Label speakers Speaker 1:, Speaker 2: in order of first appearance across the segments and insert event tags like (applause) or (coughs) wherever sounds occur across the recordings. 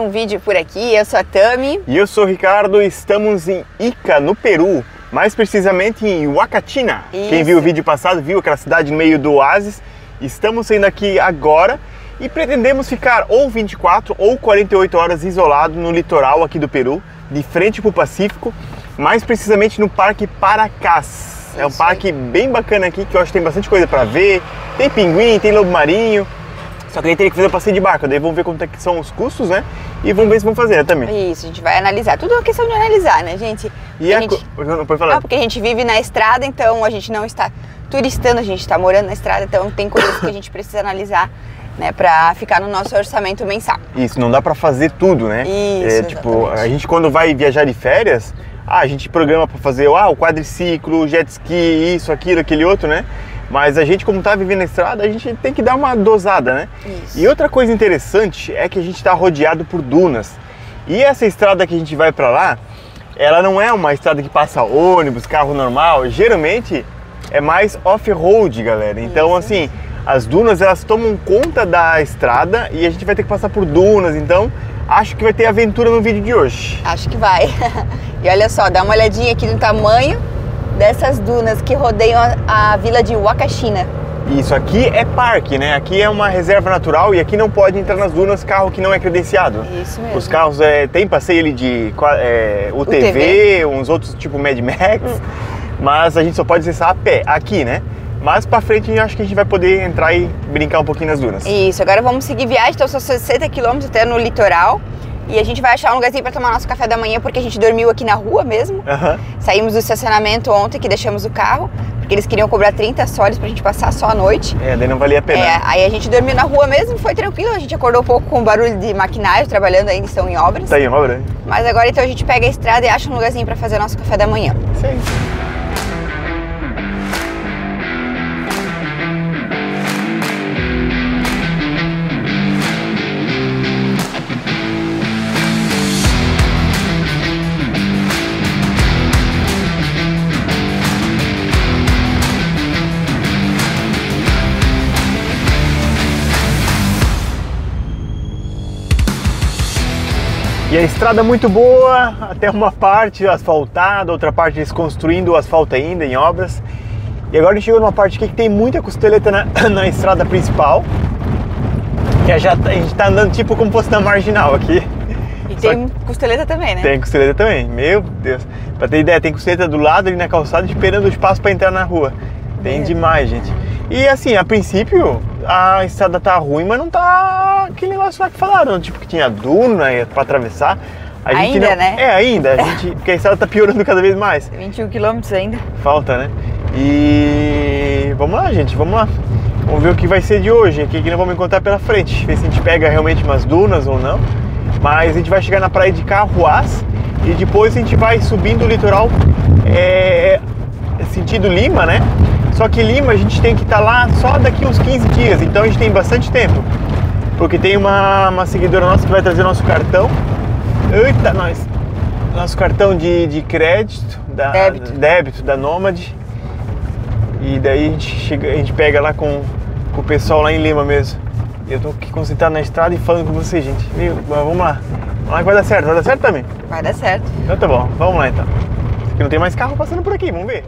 Speaker 1: Um vídeo por aqui, eu sou a Tami.
Speaker 2: E eu sou o Ricardo, estamos em Ica, no Peru, mais precisamente em Huacatina.
Speaker 1: Isso.
Speaker 2: Quem viu o vídeo passado viu aquela cidade no meio do oásis. Estamos saindo aqui agora e pretendemos ficar ou 24 ou 48 horas isolado no litoral aqui do Peru, de frente para o Pacífico, mais precisamente no Parque Paracás. É um
Speaker 1: Isso
Speaker 2: parque bem bacana aqui que eu acho que tem bastante coisa para ver. Tem pinguim, tem lobo marinho. Só que aí teria que fazer o passeio de barco, daí vamos ver quanto é que são os custos, né? E vamos ver se vão fazer também.
Speaker 1: Isso, a gente vai analisar. Tudo é uma questão de analisar, né, gente?
Speaker 2: E
Speaker 1: a gente...
Speaker 2: co- Não, pode falar.
Speaker 1: Ah, porque a gente vive na estrada, então a gente não está turistando, a gente está morando na estrada, então tem coisas que a gente precisa analisar, né, pra ficar no nosso orçamento mensal.
Speaker 2: Isso, não dá pra fazer tudo, né?
Speaker 1: Isso,
Speaker 2: é, tipo,
Speaker 1: exatamente.
Speaker 2: a gente quando vai viajar de férias, ah, a gente programa pra fazer ah, o quadriciclo, o jet ski, isso, aquilo, aquele outro, né? Mas a gente, como tá vivendo na estrada, a gente tem que dar uma dosada, né?
Speaker 1: Isso.
Speaker 2: E outra coisa interessante é que a gente tá rodeado por dunas. E essa estrada que a gente vai pra lá, ela não é uma estrada que passa ônibus, carro normal. Geralmente é mais off-road, galera. Então,
Speaker 1: Isso.
Speaker 2: assim, as dunas elas tomam conta da estrada e a gente vai ter que passar por dunas. Então, acho que vai ter aventura no vídeo de hoje.
Speaker 1: Acho que vai. (laughs) e olha só, dá uma olhadinha aqui no tamanho dessas dunas que rodeiam a, a vila de Wakashina.
Speaker 2: Isso aqui é parque, né? Aqui é uma reserva natural e aqui não pode entrar nas dunas carro que não é credenciado.
Speaker 1: Isso mesmo.
Speaker 2: Os carros é, tem passeio ali de é, UTV,
Speaker 1: UTV.
Speaker 2: uns outros tipo Mad Max, mas a gente só pode acessar a pé aqui, né? Mas pra frente eu acho que a gente vai poder entrar e brincar um pouquinho nas dunas.
Speaker 1: Isso, agora vamos seguir viagem, então são 60 quilômetros até no litoral. E a gente vai achar um lugarzinho para tomar nosso café da manhã, porque a gente dormiu aqui na rua mesmo.
Speaker 2: Aham.
Speaker 1: Saímos do estacionamento ontem, que deixamos o carro, porque eles queriam cobrar 30 soles pra gente passar só a noite.
Speaker 2: É, daí não valia a pena.
Speaker 1: É, aí a gente dormiu na rua mesmo, foi tranquilo. A gente acordou um pouco com barulho de maquinário, trabalhando ainda, estão em obras.
Speaker 2: Tá aí, obra?
Speaker 1: Mas agora então a gente pega a estrada e acha um lugarzinho pra fazer nosso café da manhã.
Speaker 2: Isso E a estrada é muito boa, até uma parte asfaltada, outra parte eles construindo o asfalto ainda em obras. E agora a gente chegou numa parte aqui que tem muita costeleta na, (coughs) na estrada principal. Que já, tá- a gente tá andando tipo como fosse na marginal aqui.
Speaker 1: E
Speaker 2: Só
Speaker 1: tem costeleta também, né?
Speaker 2: Tem costeleta também, meu Deus. Pra ter ideia, tem costeleta do lado ali na calçada esperando o espaço pra entrar na rua. Tem demais, gente. E assim, a princípio a estrada tá ruim, mas não tá aquele negócio lá que falaram, tipo que tinha duna pra atravessar. A gente
Speaker 1: Ainda,
Speaker 2: não-
Speaker 1: né?
Speaker 2: É, ainda. A gente, (laughs) porque a estrada tá piorando cada vez mais.
Speaker 1: 21 quilômetros ainda.
Speaker 2: Falta, né? E vamos lá, gente, vamos lá. Vamos ver o que vai ser de hoje, o que nós vamos encontrar pela frente. Ver se a gente pega realmente umas dunas ou não. Mas a gente vai chegar na praia de Carruaz e depois a gente vai subindo o litoral é, sentido Lima, né? Só que Lima a gente tem que estar lá só daqui uns 15 dias, então a gente tem bastante tempo. Porque tem uma, uma seguidora nossa que vai trazer nosso cartão. Eita, nós! Nosso cartão de, de crédito, da,
Speaker 1: Débito.
Speaker 2: débito da Nômade. E daí a gente, chega, a gente pega lá com, com o pessoal lá em Lima mesmo. Eu tô aqui concentrado na estrada e falando com vocês, gente. Meu, vamos lá. Vamos lá que vai dar certo. Vai dar certo também?
Speaker 1: Vai dar certo.
Speaker 2: Então tá bom, vamos lá então. Aqui não tem mais carro passando por aqui, vamos ver.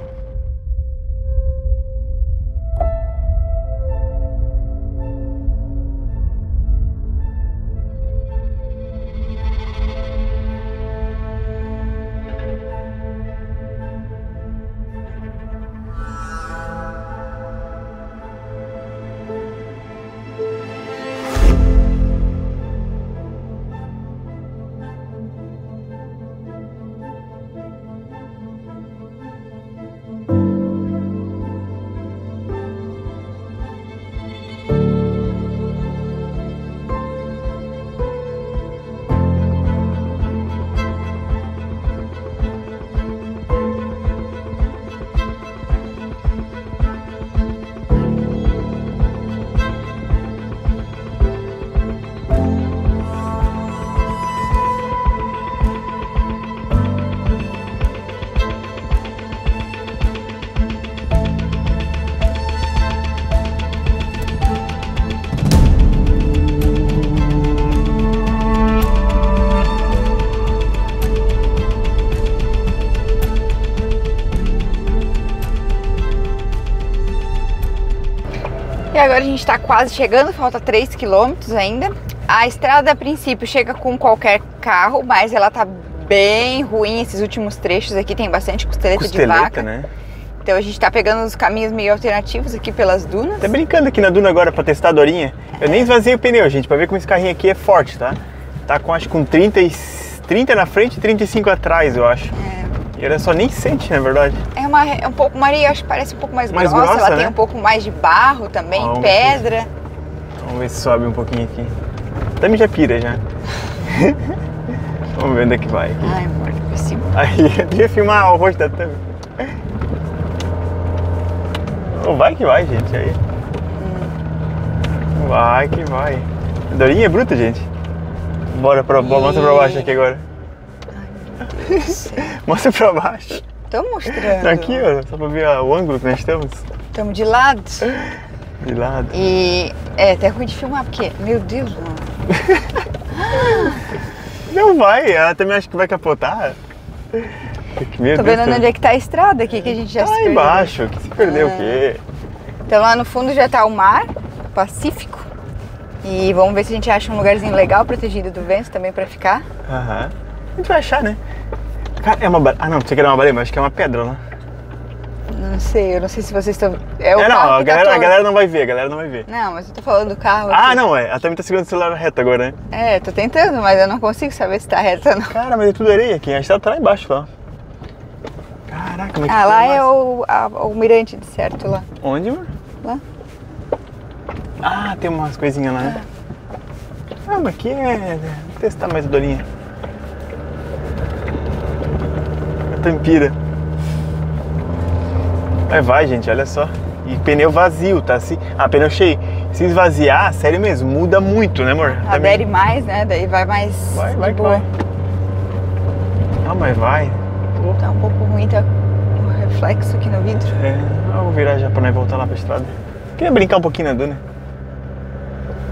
Speaker 1: Agora a gente está quase chegando, falta 3 quilômetros ainda. A estrada a princípio chega com qualquer carro, mas ela tá bem ruim esses últimos trechos aqui, tem bastante costeleta,
Speaker 2: Costeleta,
Speaker 1: de vaca.
Speaker 2: né?
Speaker 1: Então a gente tá pegando os caminhos meio alternativos aqui pelas dunas.
Speaker 2: Tá brincando aqui na duna agora pra testar a dorinha? Eu nem esvaziei o pneu, gente, pra ver como esse carrinho aqui é forte, tá? Tá com acho que com 30, e- 30 na frente e 35 atrás, eu acho. E olha só, nem sente, na verdade.
Speaker 1: É uma é um pouco, Maria, acho que parece um pouco mais,
Speaker 2: Mais
Speaker 1: grossa,
Speaker 2: grossa,
Speaker 1: ela tem
Speaker 2: né?
Speaker 1: um pouco mais de barro também,
Speaker 2: vamos
Speaker 1: pedra.
Speaker 2: Vamos ver se sobe um pouquinho aqui. Também já pira já. (laughs) Vamos ver onde é que vai. aqui.
Speaker 1: Ai, amor, por cima.
Speaker 2: Aí, (laughs) eu devia filmar o rosto da Tami. Oh, vai que vai, gente. Aí. Vai que vai. A Dorinha é bruta, gente. Bora pra, mostra pra baixo aqui agora. (laughs) Mostra pra baixo.
Speaker 1: Tô mostrando.
Speaker 2: Aqui, ó, só pra ver o ângulo que nós estamos.
Speaker 1: Estamos de lado.
Speaker 2: De lado.
Speaker 1: E é até ruim de filmar, porque, meu Deus, mano. (laughs)
Speaker 2: Não vai, ela também acha que vai capotar. Meu
Speaker 1: Tô
Speaker 2: Deus,
Speaker 1: vendo onde é que tá a estrada aqui, que a gente já
Speaker 2: Tá
Speaker 1: se
Speaker 2: lá
Speaker 1: perdeu.
Speaker 2: embaixo, que se perdeu o
Speaker 1: Ah.
Speaker 2: quê?
Speaker 1: Então lá no fundo já tá o mar, Pacífico. E vamos ver se a gente acha um lugarzinho legal, protegido do vento também pra ficar.
Speaker 2: Aham. A gente vai achar, né? Cara, é uma baleia. Ah, não, você quer uma baleia, mas acho que é uma pedra lá.
Speaker 1: Não sei, eu não sei se vocês estão. É o
Speaker 2: É, não,
Speaker 1: carro
Speaker 2: a
Speaker 1: que tá
Speaker 2: galera, a galera não vai ver, a galera não vai ver.
Speaker 1: Não, mas eu tô falando do carro.
Speaker 2: Ah,
Speaker 1: aqui.
Speaker 2: não, é. Ela também tá segurando o celular reto agora, né?
Speaker 1: É, tô tentando, mas eu não consigo saber se tá reto ou não.
Speaker 2: Cara, mas é tudo areia aqui. A estrada tá lá embaixo, lá. Caraca, como é que
Speaker 1: Ah,
Speaker 2: tá
Speaker 1: lá é o, a- o mirante de certo lá.
Speaker 2: Onde, amor?
Speaker 1: Lá.
Speaker 2: Ah, tem umas coisinhas lá, né? Ah, mas aqui é. Vou testar mais a dorinha. Tampira. Mas vai, gente, olha só. E pneu vazio, tá assim. Ah, pneu cheio. Se esvaziar, sério mesmo, muda muito, né, amor?
Speaker 1: Adere mais, né? Daí vai mais.
Speaker 2: Vai, vai
Speaker 1: boa.
Speaker 2: vai. Ah, mas vai.
Speaker 1: Tá um pouco ruim, tá o reflexo aqui no vidro.
Speaker 2: É, eu vou virar já pra nós voltar lá pra estrada. Queria brincar um pouquinho na duna.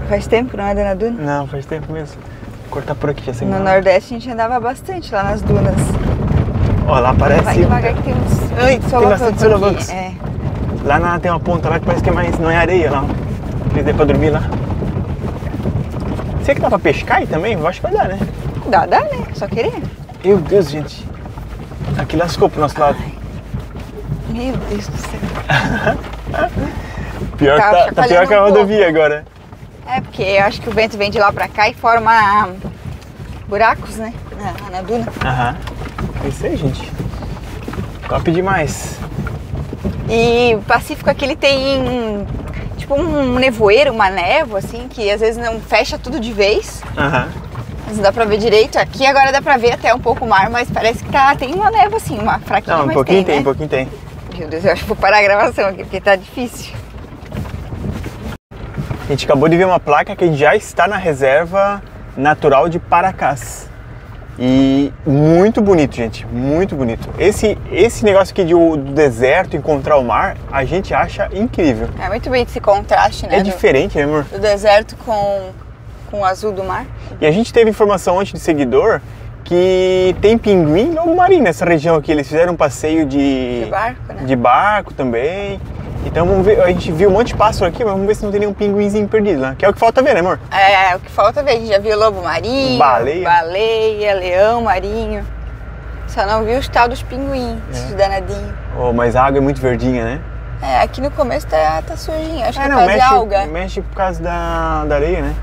Speaker 1: Faz tempo que não anda na duna?
Speaker 2: Não, faz tempo mesmo. Vou cortar por aqui já sei
Speaker 1: No
Speaker 2: não.
Speaker 1: Nordeste a gente andava bastante lá nas dunas.
Speaker 2: Ó, lá parece.
Speaker 1: Vai devagar que tem uns
Speaker 2: Ai, tem bastante
Speaker 1: aqui.
Speaker 2: solavancos.
Speaker 1: É.
Speaker 2: Lá na, tem uma ponta lá que parece que é mais. não é areia lá. Fiz daí pra dormir lá. Será que dá pra pescar aí também? Eu acho que vai dar, né?
Speaker 1: Dá, dá, né? Só querer.
Speaker 2: Meu Deus, gente. Aqui lascou pro nosso lado.
Speaker 1: Meu Deus do céu. (laughs)
Speaker 2: Pior
Speaker 1: Tá
Speaker 2: que tá, tá pior que a
Speaker 1: um
Speaker 2: rodovia agora.
Speaker 1: É, porque eu acho que o vento vem de lá pra cá e forma buracos, né? Na, na duna.
Speaker 2: Aham. É isso aí, gente. Top demais.
Speaker 1: E o Pacífico aqui ele tem tipo um nevoeiro, uma névoa, assim, que às vezes não fecha tudo de vez.
Speaker 2: Aham.
Speaker 1: Mas não dá pra ver direito. Aqui agora dá pra ver até um pouco o mar, mas parece que tá, tem uma névoa assim, uma fraquinha,
Speaker 2: Não, um pouquinho tem,
Speaker 1: tem,
Speaker 2: um
Speaker 1: né?
Speaker 2: pouquinho tem.
Speaker 1: Meu Deus, eu acho que vou parar a gravação aqui, porque tá difícil.
Speaker 2: A gente acabou de ver uma placa que já está na reserva natural de Paracás. E muito bonito, gente, muito bonito. Esse, esse negócio aqui de, o- do deserto encontrar o mar, a gente acha incrível.
Speaker 1: É muito bonito esse contraste, né?
Speaker 2: É
Speaker 1: do-
Speaker 2: diferente, né, amor?
Speaker 1: do deserto com, com o azul do mar.
Speaker 2: E a gente teve informação ontem de seguidor que tem pinguim no marinho nessa região aqui. Eles fizeram um passeio de,
Speaker 1: De barco, né?
Speaker 2: de barco também. Então vamos ver, a gente viu um monte de pássaro aqui, mas vamos ver se não tem nenhum pinguinzinho perdido lá. Que é o que falta ver, né, amor?
Speaker 1: É, o que falta ver, a gente já viu lobo marinho,
Speaker 2: Baleia.
Speaker 1: baleia, leão marinho. Só não viu os tal dos pinguins, esses danadinhos.
Speaker 2: Oh, mas a água é muito verdinha, né?
Speaker 1: É, aqui no começo tá, tá sujinho, acho que
Speaker 2: É,
Speaker 1: é
Speaker 2: não,
Speaker 1: por causa de
Speaker 2: mexe,
Speaker 1: alga.
Speaker 2: mexe por causa da, da areia, né?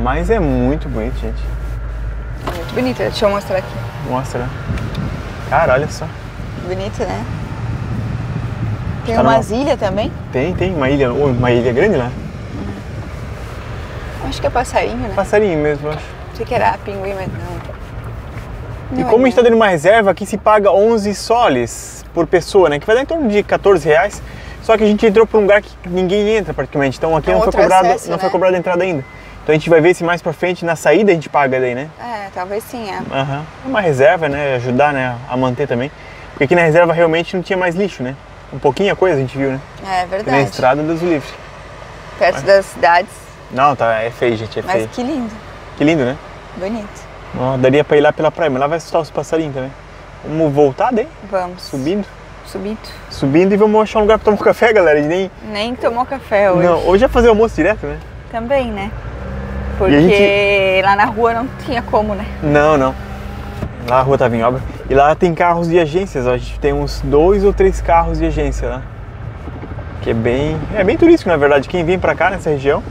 Speaker 2: Mas é muito bonito, gente.
Speaker 1: Muito bonito, deixa eu mostrar aqui.
Speaker 2: Mostra. Cara, olha só.
Speaker 1: Bonito, né? Tem
Speaker 2: Tá
Speaker 1: umas ilhas também.
Speaker 2: Tem, tem uma ilha, uma ilha grande lá.
Speaker 1: Acho que é passarinho, né?
Speaker 2: Passarinho mesmo, acho.
Speaker 1: Pensei que era pinguim, mas não.
Speaker 2: E
Speaker 1: Não é
Speaker 2: como a gente está dando uma reserva, aqui se paga 11 soles por pessoa, né? Que vai dar em torno de 14 reais. Só que a gente entrou por um lugar que ninguém entra praticamente. Então aqui
Speaker 1: É um
Speaker 2: não foi cobrado,
Speaker 1: acesso,
Speaker 2: não foi
Speaker 1: né?
Speaker 2: cobrada a entrada ainda. Então a gente vai ver se mais pra frente na saída a gente paga daí, né?
Speaker 1: É, talvez sim, é.
Speaker 2: É uma reserva, né? Ajudar, né? A manter também. Porque aqui na reserva realmente não tinha mais lixo, né? Um pouquinho a coisa a gente viu, né?
Speaker 1: É
Speaker 2: E na
Speaker 1: verdade.
Speaker 2: estrada Deus o livre.
Speaker 1: Perto das cidades.
Speaker 2: Não, tá, é feio, gente, é
Speaker 1: Mas
Speaker 2: feio.
Speaker 1: que lindo.
Speaker 2: Que lindo, né?
Speaker 1: Bonito.
Speaker 2: Daria pra ir lá pela praia, mas lá vai assustar os passarinhos também. Vamos voltar daí,
Speaker 1: Vamos.
Speaker 2: subindo.
Speaker 1: subindo.
Speaker 2: Subindo e vamos achar um lugar pra tomar um café, galera. Gente nem...
Speaker 1: Nem tomou café hoje.
Speaker 2: Não, hoje é fazer almoço direto, né?
Speaker 1: Também, né? Porque
Speaker 2: E gente-
Speaker 1: lá na rua não tinha como, né?
Speaker 2: Não, não. Lá a rua tava em obra. E lá tem carros de agências, ó. A gente tem uns dois ou três carros de agência lá. Que é bem. É bem turístico, na verdade. Quem vem pra cá nessa região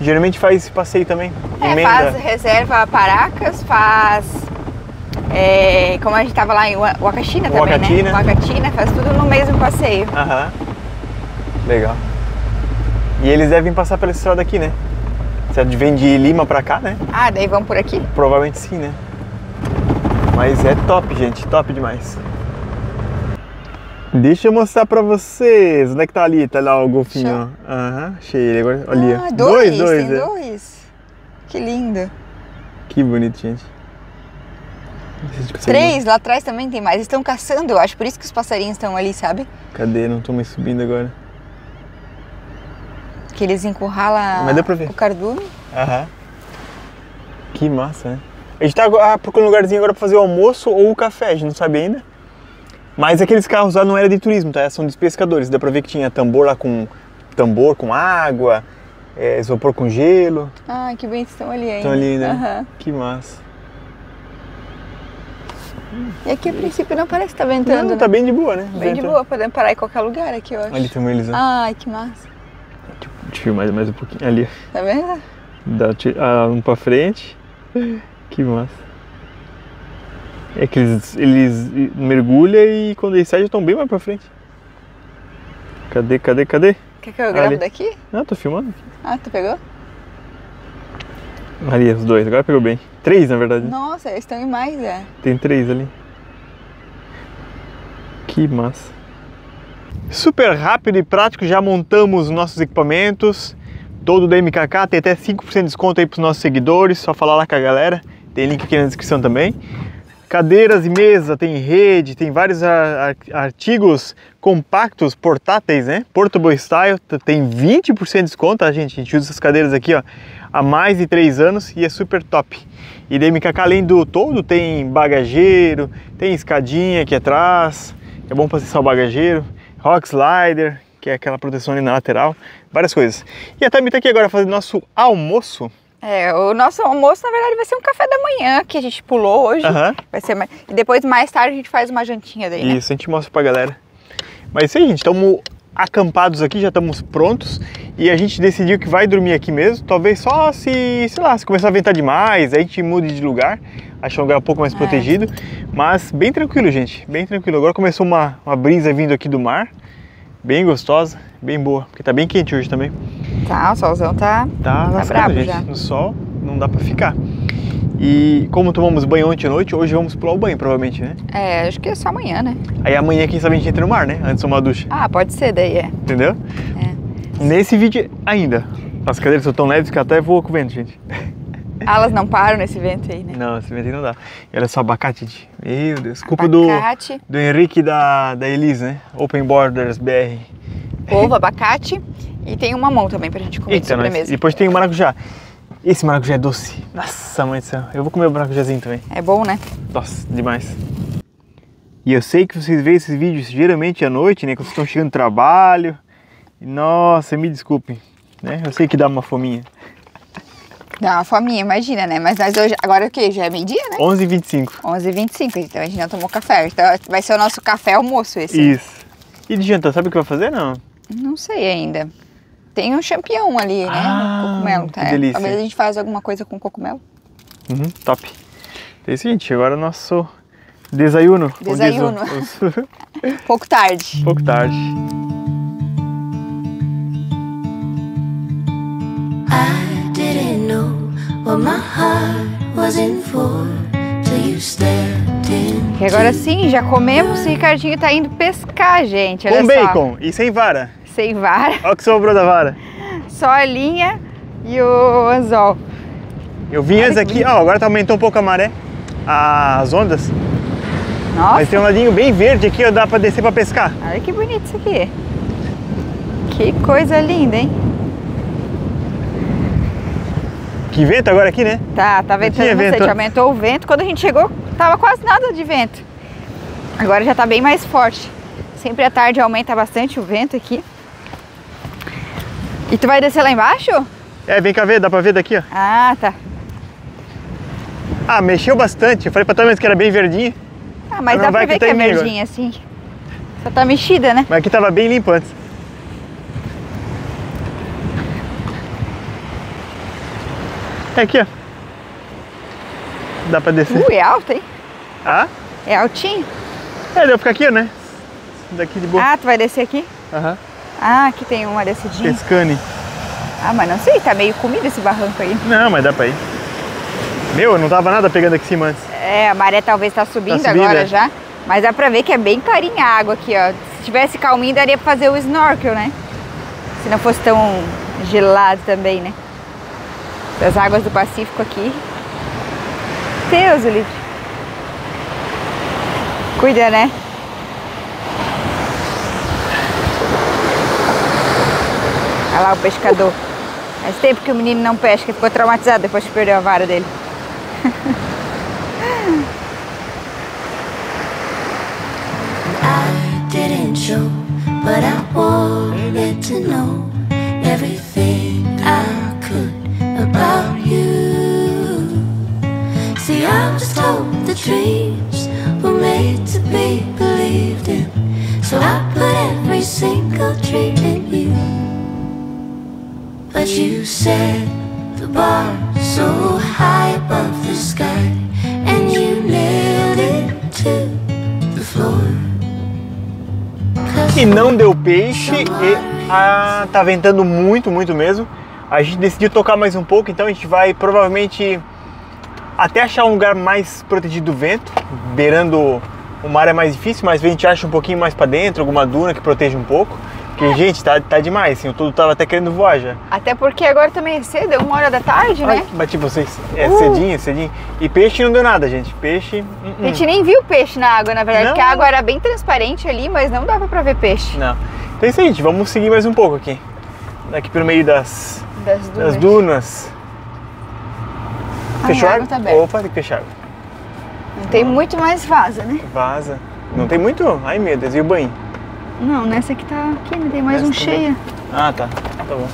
Speaker 2: geralmente faz esse passeio também.
Speaker 1: É,
Speaker 2: Emenda.
Speaker 1: faz reserva Paracas, faz. é, como a gente tava lá em Wa- Wakachina também,
Speaker 2: Wakachina.
Speaker 1: né? Wakachina, faz tudo no mesmo passeio.
Speaker 2: Aham. Legal. E eles devem passar pela estrada aqui, né? Você vem de Lima pra cá, né?
Speaker 1: Ah, daí vamos por aqui?
Speaker 2: Provavelmente sim, né? Mas é top, gente, top demais. Deixa eu mostrar pra vocês. Onde é que tá ali? Tá lá o golfinho. ó. Aham, achei ele agora. Olha.
Speaker 1: Ah,
Speaker 2: dois,
Speaker 1: dois,
Speaker 2: dois.
Speaker 1: tem
Speaker 2: é.
Speaker 1: dois. Que lindo.
Speaker 2: Que bonito, gente.
Speaker 1: Três, lá atrás também tem mais. Estão caçando, eu acho. Por isso que os passarinhos estão ali, sabe?
Speaker 2: Cadê? Não tô mais subindo agora.
Speaker 1: Que eles encurralam
Speaker 2: Mas deu pra ver.
Speaker 1: o cardume.
Speaker 2: Aham. Que massa, né? A gente tá ah, procurando um lugarzinho agora pra fazer o almoço ou o café, a gente não sabe ainda. Mas aqueles carros lá não era de turismo, tá? São dos pescadores. Dá pra ver que tinha tambor lá com tambor com água, é, isopor com gelo.
Speaker 1: Ah, que bem estão ali ainda.
Speaker 2: Estão ali, né?
Speaker 1: Aham.
Speaker 2: Que massa.
Speaker 1: E aqui a princípio não parece que tá ventando.
Speaker 2: Não,
Speaker 1: né?
Speaker 2: tá bem de boa, né?
Speaker 1: Bem de boa, podemos parar em qualquer lugar aqui, eu acho.
Speaker 2: Ali tem eles.
Speaker 1: Ai, que massa.
Speaker 2: Deixa eu mais, mais um pouquinho. Ali,
Speaker 1: Tá vendo?
Speaker 2: dá ti- ah, um pra frente. Que massa. É que eles, eles mergulham e quando eles saem já estão bem mais pra frente. Cadê, cadê, cadê?
Speaker 1: Quer que eu grave
Speaker 2: Ali.
Speaker 1: daqui?
Speaker 2: Não, tô filmando.
Speaker 1: Ah, tu pegou?
Speaker 2: Ali, os dois. Agora pegou bem. Três, na verdade. né?
Speaker 1: Nossa, eles estão em mais, é.
Speaker 2: Tem três ali. Que massa. Super rápido e prático, já montamos nossos equipamentos. Todo da MKK, tem até 5% de desconto aí pros nossos seguidores. Só falar lá com a galera. Tem link aqui na descrição também. Cadeiras e mesa, tem rede, tem vários ar- ar- artigos compactos, portáteis, né? Portable Style, tem 20% de desconto, tá, gente? A gente usa essas cadeiras aqui, ó, há mais de 3 anos e é super top. E da MKK, além do todo, tem bagageiro, tem escadinha aqui atrás, é bom para acessar o bagageiro, rock slider, que é aquela proteção ali na lateral, várias coisas. E a Tami tá aqui agora fazendo nosso almoço.
Speaker 1: É, o nosso almoço, na verdade, vai ser um café da manhã que a gente pulou hoje. Vai ser mais... E depois, mais tarde, a gente faz uma jantinha daí, né?
Speaker 2: Isso, a gente mostra pra galera. Mas isso aí, gente, estamos acampados aqui, já estamos prontos e a gente decidiu que vai dormir aqui mesmo. Talvez só se, sei lá, se começar a ventar demais, aí a gente mude de lugar, achar um lugar um pouco mais
Speaker 1: É.
Speaker 2: protegido. Mas bem tranquilo, gente, bem tranquilo. Agora começou uma, uma brisa vindo aqui do mar, bem gostosa, bem boa, porque tá bem quente hoje também.
Speaker 1: Tá, o solzão tá...
Speaker 2: Tá lascando,
Speaker 1: brabo
Speaker 2: gente.
Speaker 1: já.
Speaker 2: No sol não dá pra ficar. E como tomamos banho ontem à noite, hoje vamos pular o banho, provavelmente, né?
Speaker 1: É, acho que é só amanhã, né?
Speaker 2: Aí amanhã, quem sabe, a gente entra no mar, né? Antes de tomar ducha.
Speaker 1: Ah, pode ser daí, é.
Speaker 2: Entendeu? Nesse vídeo ainda. As cadeiras são tão leves que até voa com o vento, gente.
Speaker 1: Ah, elas não param nesse vento aí, né?
Speaker 2: Não, esse vento aí não dá. E olha só, abacate, gente. Meu Deus. Culpa do,
Speaker 1: Abacate,
Speaker 2: do Henrique e da, da Elise, né? Open Borders BR.
Speaker 1: ovo, abacate e tem um mamão também pra gente comer de
Speaker 2: Eita, nós.
Speaker 1: sobremesa.
Speaker 2: E depois tem o maracujá. Esse maracujá é doce. Nossa, mãe do céu. Eu vou comer o maracujazinho também.
Speaker 1: É bom, né?
Speaker 2: Nossa, demais. E eu sei que vocês veem esses vídeos geralmente à noite, né? Quando vocês estão chegando do trabalho. Nossa, me desculpem. Né? Eu sei que dá uma fominha.
Speaker 1: Dá uma fominha, imagina, né? Mas nós hoje, agora o que? Já é meio-dia, né?
Speaker 2: 11h25.
Speaker 1: 11h25, então a gente não tomou café. Então vai ser o nosso café almoço esse.
Speaker 2: Isso. E de jantar, sabe o que vai fazer? Não.
Speaker 1: Não sei ainda. Tem um champignon ali, né?
Speaker 2: Ah,
Speaker 1: cogumelo,
Speaker 2: que
Speaker 1: tá?
Speaker 2: delícia.
Speaker 1: Talvez a gente faça alguma coisa com cogumelo.
Speaker 2: Uhum, top. Então é isso, gente. Agora o nosso desayuno.
Speaker 1: Desayuno. (laughs) Pouco tarde.
Speaker 2: Pouco tarde.
Speaker 1: E agora sim, já comemos e o Ricardinho tá indo pescar, gente. Olha
Speaker 2: Com
Speaker 1: só.
Speaker 2: bacon e sem vara.
Speaker 1: Sem vara,
Speaker 2: Olha o que sobrou da vara.
Speaker 1: só a linha e o anzol.
Speaker 2: Eu vim antes aqui, ó, agora tá aumentou um pouco a maré, as ondas.
Speaker 1: Nossa,
Speaker 2: Mas tem um ladinho bem verde aqui, ó, dá pra descer pra pescar.
Speaker 1: olha que bonito isso aqui. Que coisa linda, hein?
Speaker 2: Que vento agora aqui, né?
Speaker 1: Tá, tá ventando bastante.
Speaker 2: vento.
Speaker 1: Aumentou o vento. Quando a gente chegou, tava quase nada de vento. Agora já tá bem mais forte. Sempre à tarde aumenta bastante o vento aqui. E tu vai descer lá embaixo?
Speaker 2: É, vem cá ver, dá pra ver daqui, ó.
Speaker 1: Ah, tá.
Speaker 2: Ah, mexeu bastante. Eu falei pra tua mãe que era bem verdinho,
Speaker 1: Ah, mas
Speaker 2: Não
Speaker 1: dá pra ver
Speaker 2: que
Speaker 1: que,
Speaker 2: tá
Speaker 1: é verdinha assim. Só tá mexida, né?
Speaker 2: mas aqui tava bem limpo antes. É aqui, ó. Dá pra descer.
Speaker 1: Ui, é alto, hein?
Speaker 2: Ah?
Speaker 1: É altinho.
Speaker 2: É, deu ficar aqui, né? Daqui de boa.
Speaker 1: Ah, tu vai descer aqui?
Speaker 2: Aham.
Speaker 1: Ah, aqui tem uma descidinha.
Speaker 2: Pescane.
Speaker 1: Ah, mas não sei, tá meio comido esse barranco aí.
Speaker 2: Não, mas dá pra ir. Meu, eu não tava nada pegando aqui em cima antes.
Speaker 1: É, a maré talvez tá subindo,
Speaker 2: Tá subindo,
Speaker 1: agora
Speaker 2: é.
Speaker 1: já. Mas dá pra ver que é bem clarinha a água aqui, ó. Se tivesse calminho, daria pra fazer o snorkel, né? Se não fosse tão gelado também, né? Das águas do Pacífico aqui. Deus, o livre. Cuida, né? Olha lá o pescador. Faz tempo que o menino não pesca, ficou traumatizado depois que perdeu a vara dele.
Speaker 3: I didn't show, but I wanted to know everything I about you. See, I was told that dreams were made to be believed in, so I put every single dream in you. But you set the bar so high above the sky, and you nailed it to the floor.
Speaker 2: E não deu peixe e ah, tá ventando muito, muito mesmo. A gente decidiu tocar mais um pouco, então a gente vai provavelmente até achar um lugar mais protegido do vento, beirando o mar é mais difícil, mas a gente acha um pouquinho mais para dentro, alguma duna que proteja um pouco. Porque, gente, tá, tá demais, assim, eu todo tava até querendo voar já.
Speaker 1: Até porque agora também é cedo, é uma hora da tarde,
Speaker 2: Ai,
Speaker 1: né?
Speaker 2: bati vocês. É
Speaker 1: Uh.
Speaker 2: cedinho, cedinho. E peixe não deu nada, gente. Peixe. hum,
Speaker 1: A gente nem viu peixe na água, na verdade,
Speaker 2: Não.
Speaker 1: porque a água era bem transparente ali, mas não dava pra ver peixe.
Speaker 2: Não. Então é isso aí, gente. Vamos seguir mais um pouco aqui. Daqui pelo meio das,
Speaker 1: Das dunas.
Speaker 2: das dunas. Fechou
Speaker 1: a água tá aberta.
Speaker 2: Opa, tem que fechar.
Speaker 1: Não tem muito mais vaza, né?
Speaker 2: Vaza. Não tem muito? Ai meu Deus, e o banho?
Speaker 1: Não, nessa aqui tá aqui? Tem mais um
Speaker 2: também.
Speaker 1: cheia.
Speaker 2: Ah, tá. Tá bom.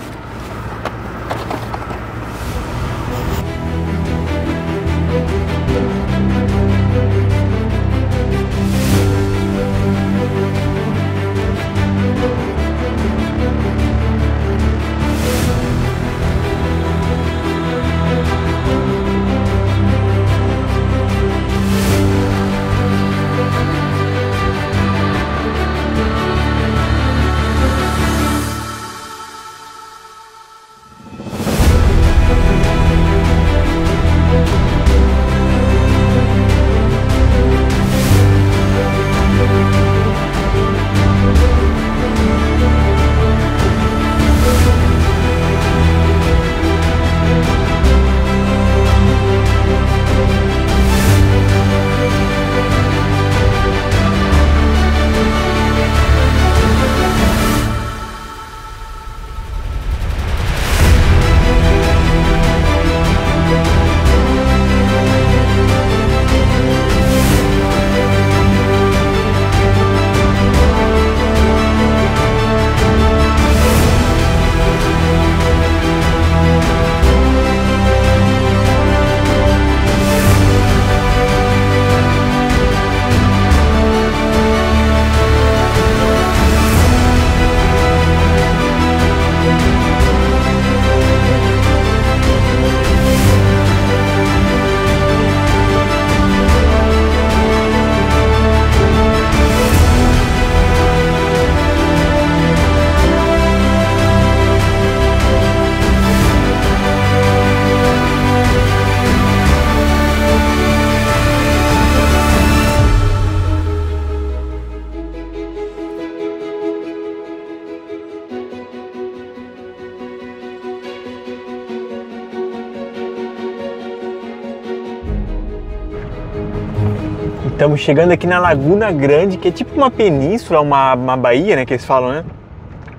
Speaker 2: Estamos chegando aqui na Laguna Grande, que é tipo uma península, uma, uma baía, né, que eles falam, né?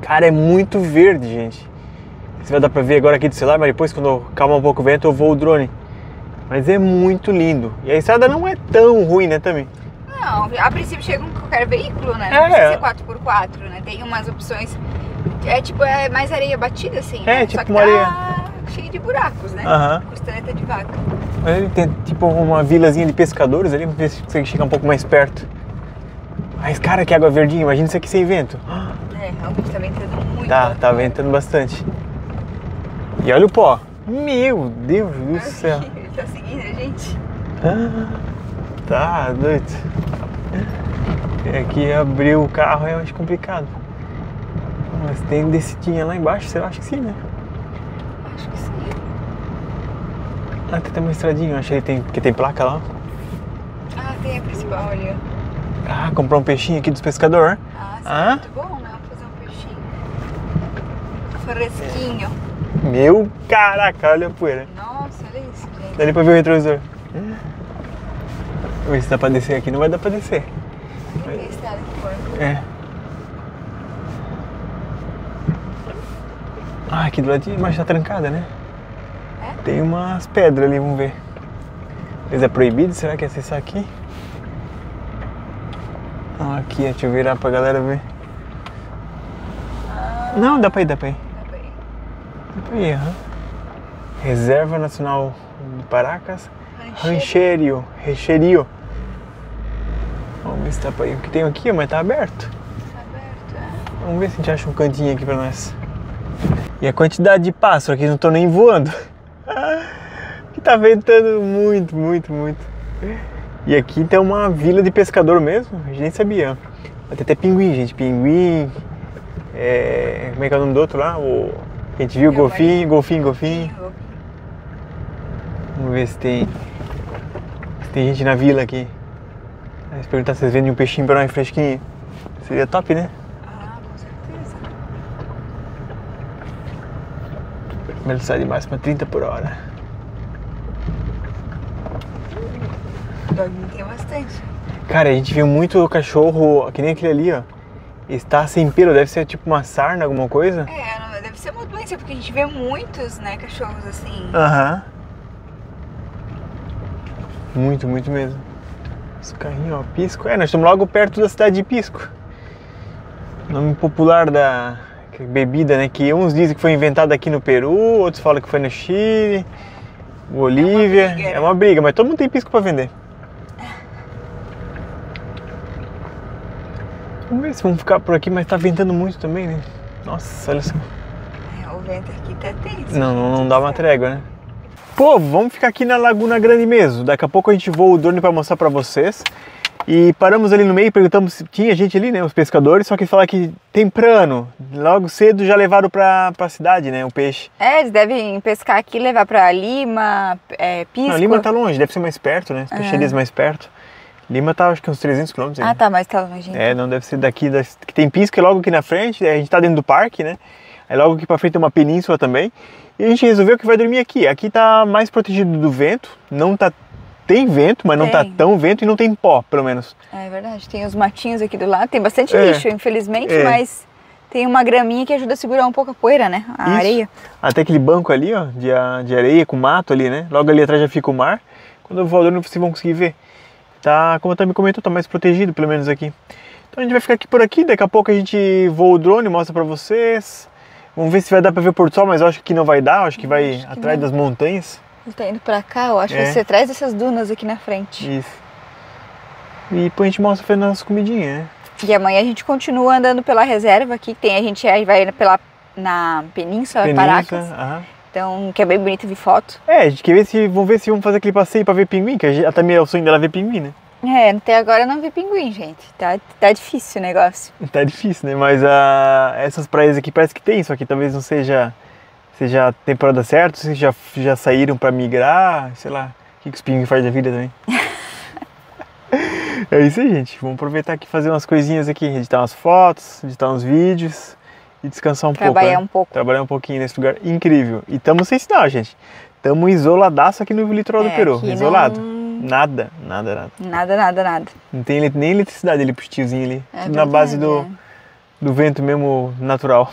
Speaker 2: Cara, é muito verde, gente. Você vai dar pra ver agora aqui do celular, mas depois quando calma um pouco o vento eu vou o drone. Mas é muito lindo. E a estrada não é tão ruim, né, também?
Speaker 1: Não, a princípio chega com qualquer veículo, né?
Speaker 2: É.
Speaker 1: Não precisa ser 4x4, né? Tem umas opções. É tipo, é mais areia batida, assim.
Speaker 2: É,
Speaker 1: né?
Speaker 2: tipo
Speaker 1: Só que
Speaker 2: uma
Speaker 1: tá
Speaker 2: areia.
Speaker 1: cheio de buracos, né?
Speaker 2: Aham.
Speaker 1: Costeleta de vaca.
Speaker 2: Ele tem tipo uma vilazinha de pescadores ali, vamos ver se consegue chegar um pouco mais perto. Mas cara, que água verdinha, imagina isso aqui sem vento.
Speaker 1: É, realmente tá ventando muito.
Speaker 2: Tá, tá ventando bastante. E olha o pó. Meu Deus do céu. (laughs)
Speaker 1: Ele tá seguindo a gente.
Speaker 2: Ah, Tá doido. É que abrir o carro é mais complicado. Mas tem descidinha lá embaixo, você acha que sim, né?
Speaker 1: Acho que sim.
Speaker 2: Ah, tem até uma estradinha, acho que tem, que tem placa lá.
Speaker 1: Ah, tem a principal ali.
Speaker 2: Ah, comprar um peixinho aqui dos pescadores.
Speaker 1: Ah, sim,
Speaker 2: Ah?
Speaker 1: muito bom, né? Fazer um peixinho. Fresquinho.
Speaker 2: Meu caraca, olha a poeira.
Speaker 1: Nossa, olha isso, gente.
Speaker 2: Dá ali pra ver o retrovisor. Vamos ver se dá pra descer aqui. Não vai dar pra descer.
Speaker 1: Tem estrada que for.
Speaker 2: É. Ah, aqui do lado, mas tá trancada, né? Tem umas pedras ali, vamos ver. Mas é proibido? Será que é acessar aqui? Ah, aqui, deixa eu virar pra galera ver. Não, dá pra ir, dá pra ir.
Speaker 1: Dá pra ir.
Speaker 2: Dá pra ir, aham. Reserva Nacional de Paracas. Rancherio. Rancherio. Vamos ver se dá pra ir. O que tem aqui, mas tá aberto.
Speaker 1: Tá aberto, é.
Speaker 2: Vamos ver se a gente acha um cantinho aqui pra nós. E a quantidade de pássaros aqui não estão nem voando. Tá ventando muito, muito, muito. E aqui tem uma vila de pescador mesmo, a gente nem sabia. Ter até pinguim, gente. Pinguim. é, Como é que é o nome do outro lá? O... A gente viu,
Speaker 1: Meu
Speaker 2: golfinho, golfinho, golfinho. Vamos ver se tem. Se tem gente na vila aqui. Se perguntar se vocês vendem um peixinho pra nós fresquinho. Seria top, né?
Speaker 1: Ah, com certeza.
Speaker 2: Velocidade máxima 30 por hora.
Speaker 1: Doguinho tem bastante.
Speaker 2: Cara, a gente viu muito cachorro, que nem aquele ali, ó. Está sem pelo, deve ser tipo uma sarna, alguma coisa.
Speaker 1: É, deve ser uma doença, porque a gente vê muitos, né, cachorros assim.
Speaker 2: Aham. Muito, muito mesmo. Esse carrinho, ó, Pisco. É, nós estamos logo perto da cidade de Pisco. Nome popular da bebida, né? Que uns dizem que foi inventada aqui no Peru, outros falam que foi no Chile, Bolívia.
Speaker 1: briga, né?
Speaker 2: É uma briga, mas todo mundo tem pisco para vender. Vamos ver se vamos ficar por aqui, mas tá ventando muito também, né? Nossa, olha só.
Speaker 1: É, o vento aqui tá tenso.
Speaker 2: Não, não, não dá uma trégua, né? Pô, vamos ficar aqui na Laguna Grande mesmo. Daqui a pouco a gente voa o drone para mostrar para vocês. E paramos ali no meio, perguntamos se tinha gente ali, né, os pescadores, só que falaram que temprano, logo cedo já levaram para a cidade, né, o peixe.
Speaker 1: É, eles devem pescar aqui, levar pra Lima, é, Pisco.
Speaker 2: Não, Lima tá longe, deve ser mais perto, né, as peixarias mais perto. Lima tá acho que uns 300 quilômetros.
Speaker 1: Ah, tá, mas tá longe.
Speaker 2: É, não deve ser daqui, da- que tem Pisco logo aqui na frente, a gente tá dentro do parque, né? Aí logo aqui pra frente tem uma península também. E a gente resolveu que vai dormir aqui. Aqui tá mais protegido do vento, não tá tem vento, mas não tá tão vento e não tem pó, pelo menos.
Speaker 1: É verdade, tem os matinhos aqui do lado, tem bastante
Speaker 2: É.
Speaker 1: lixo, infelizmente,
Speaker 2: É.
Speaker 1: mas tem uma graminha que ajuda a segurar um pouco a poeira, né? A
Speaker 2: Isso.
Speaker 1: areia.
Speaker 2: Até aquele banco ali, ó, de, de areia com mato ali, né? Logo ali atrás já fica o mar. Quando eu vou vocês vão conseguir ver. Tá, como também comentou, tá mais protegido, pelo menos aqui. Então a gente vai ficar aqui por aqui, daqui a pouco a gente voa o drone, mostra pra vocês. Vamos ver se vai dar pra ver o pôr do sol, mas eu acho que não vai dar, eu acho que vai
Speaker 1: Acho que
Speaker 2: atrás
Speaker 1: não.
Speaker 2: das montanhas.
Speaker 1: Ele tá indo pra cá, eu acho que
Speaker 2: É.
Speaker 1: vai ser atrás dessas dunas aqui na frente.
Speaker 2: Isso. E depois a gente mostra fazendo as comidinhas, né?
Speaker 1: E amanhã a gente continua andando pela reserva aqui, que tem a gente vai pela na Península,
Speaker 2: Península,
Speaker 1: Paracas.
Speaker 2: aham.
Speaker 1: Então, que é bem bonito ver foto.
Speaker 2: É, a gente quer ver se. Vamos ver se vamos fazer aquele passeio pra ver pinguim, que a também é o sonho dela ver pinguim, né?
Speaker 1: É, até agora eu não vi pinguim, gente. Tá, tá difícil o negócio. (laughs)
Speaker 2: Tá difícil, né? Mas ah, essas praias aqui parece que tem, só que talvez não seja, seja a temporada certa, se já, já saíram pra migrar, sei lá. O que, que os pinguins fazem da vida também? (laughs) é isso aí, gente. Vamos aproveitar aqui e fazer umas coisinhas aqui, editar umas fotos, editar uns vídeos e descansar um
Speaker 1: Trabalhar
Speaker 2: pouco. né?
Speaker 1: um pouco.
Speaker 2: Trabalhar um pouquinho nesse lugar incrível. E estamos sem sinal, gente. Estamos isoladaço aqui no litoral do
Speaker 1: É,
Speaker 2: Peru.
Speaker 1: aqui
Speaker 2: Isolado.
Speaker 1: não-
Speaker 2: Nada, nada, nada.
Speaker 1: Nada, nada, nada.
Speaker 2: Não tem nem eletricidade ali pro tiozinho ali.
Speaker 1: É
Speaker 2: Tudo na base do,
Speaker 1: verdade,
Speaker 2: do vento mesmo natural.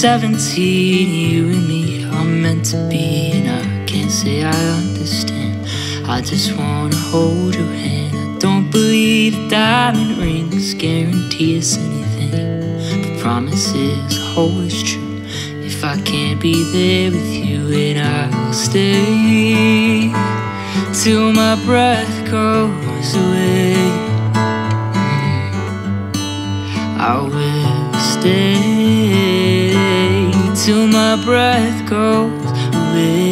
Speaker 3: 17. You and me are meant to be, and I can't say I understand. I just wanna hold your hand. I don't believe diamond rings guarantee us anything, but promises hold us true. If I can't be there with you, then I'll stay till my breath goes away. Mm. I will stay till my breath goes away.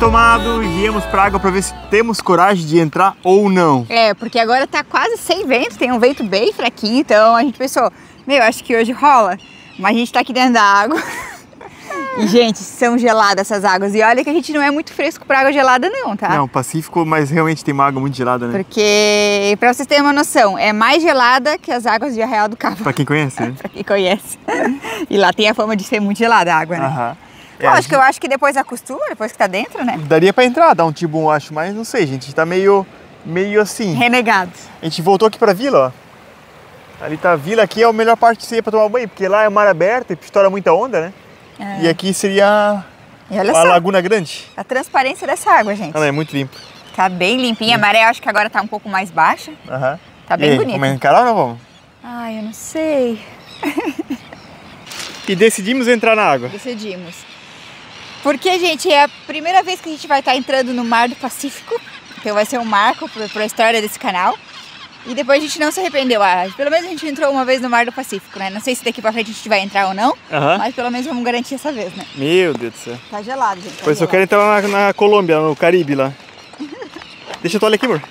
Speaker 2: Tomado e viemos pra água pra ver se temos coragem de entrar ou não.
Speaker 1: É, porque agora tá quase sem vento, tem um vento bem fraquinho, então a gente pensou, meu, acho que hoje rola, mas a gente tá aqui dentro da água. (laughs) E, gente, são geladas essas águas. E olha que a gente não é muito fresco pra água gelada, não, tá?
Speaker 2: Não, Pacífico, mas realmente tem uma água muito gelada, né?
Speaker 1: Porque, pra vocês terem uma noção, é mais gelada que as águas de Arraial do Cabo,
Speaker 2: Pra quem conhece, né? (laughs)
Speaker 1: pra quem conhece. E lá tem a fama de ser muito gelada a água, né?
Speaker 2: Aham. É,
Speaker 1: acho que eu acho que depois acostuma, depois que tá dentro, né?
Speaker 2: Daria pra entrar, dar um tibum, eu acho, mas não sei, gente. Tá meio, meio assim.
Speaker 1: Renegado.
Speaker 2: A gente voltou aqui pra vila, ó. Ali tá a vila, aqui é a melhor parte de ser pra tomar banho, porque lá é mar aberto e estoura muita onda, né? E aqui seria
Speaker 1: E olha
Speaker 2: a
Speaker 1: só,
Speaker 2: Laguna Grande.
Speaker 1: a transparência dessa água, gente.
Speaker 2: Ela é muito limpa.
Speaker 1: Tá bem limpinha. A maré acho que agora tá um pouco mais baixa.
Speaker 2: Aham.
Speaker 1: Tá bem bonita.
Speaker 2: Vamos encarar ou não vamos?
Speaker 1: Ai, eu não sei.
Speaker 2: E decidimos entrar na água.
Speaker 1: Decidimos. Porque, gente, é a primeira vez que a gente vai estar entrando no Mar do Pacífico. Então vai ser um marco para a história desse canal. E depois a gente não se arrependeu. Ah, pelo menos a gente entrou uma vez no Mar do Pacífico, né? Não sei se daqui pra frente a gente vai entrar ou não. Mas pelo menos vamos garantir essa vez, né?
Speaker 2: Meu Deus do céu.
Speaker 1: Tá gelado, gente. Tá
Speaker 2: Pois eu
Speaker 1: gelado.
Speaker 2: quero entrar na, na Colômbia, no Caribe lá. (laughs) Deixa a toalha aqui, amor.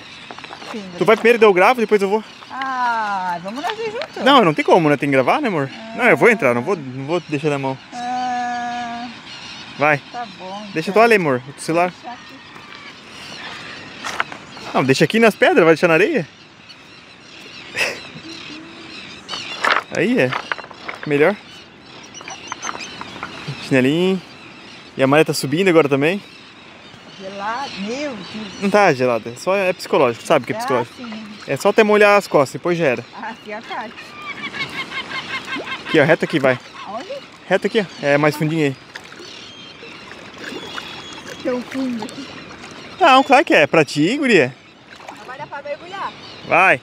Speaker 1: Sim,
Speaker 2: Tu vai primeiro, eu gravo, depois eu vou.
Speaker 1: Ah, vamos nós dois juntos.
Speaker 2: Não, não tem como, né? Tem que gravar, né, amor? Não, eu vou entrar, não vou, não vou deixar na mão.
Speaker 1: Ah,
Speaker 2: Vai.
Speaker 1: tá bom.
Speaker 2: Deixa
Speaker 1: então.
Speaker 2: toalha aí, amor. O celular.
Speaker 1: Deixa aqui.
Speaker 2: Não, deixa aqui nas pedras, vai deixar na areia. Aí é. Melhor. Chinelinho. E a maré tá subindo agora também.
Speaker 1: Gelado. Meu Deus.
Speaker 2: Não tá gelada, só é psicológico, sabe o que é
Speaker 1: Ah,
Speaker 2: psicológico?
Speaker 1: sim.
Speaker 2: É só até molhar as costas, depois já era.
Speaker 1: Ah, aqui é a parte.
Speaker 2: Aqui, ó, reto aqui, vai.
Speaker 1: Onde?
Speaker 2: Reto aqui, ó. É mais fundinho aí.
Speaker 1: Tão fundo aqui.
Speaker 2: Não, claro que é. Pra ti, guria.
Speaker 1: Não vai dar pra mergulhar.
Speaker 2: Vai.